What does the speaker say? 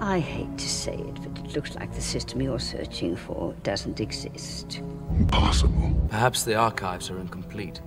I hate to say it, but it looks like the system you're searching for doesn't exist. Impossible. Perhaps the archives are incomplete.